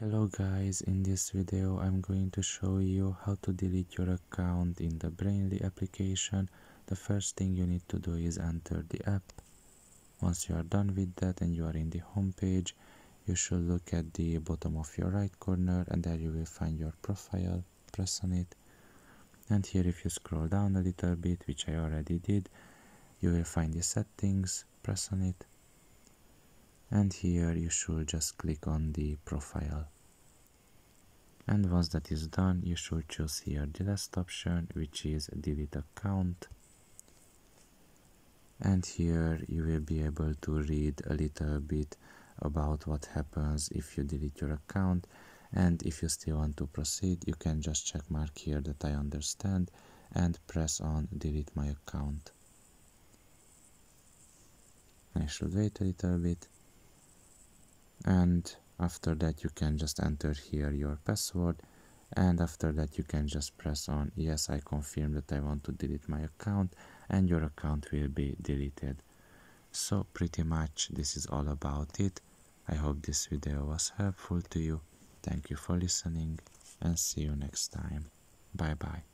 Hello guys, in this video I'm going to show you how to delete your account in the Brainly application. The first thing you need to do is enter the app. Once you are done with that and you are in the home page, you should look at the bottom of your right corner and there you will find your profile. Press on it. And here if you scroll down a little bit, which I already did, you will find the settings. Press on it and here you should just click on the profile. And once that is done you should choose here the last option which is delete account. And here you will be able to read a little bit about what happens if you delete your account. And if you still want to proceed you can just check mark here that I understand and press on delete my account. I should wait a little bit and after that you can just enter here your password. And after that you can just press on yes I confirm that I want to delete my account and your account will be deleted. So pretty much this is all about it. I hope this video was helpful to you. Thank you for listening and see you next time. Bye bye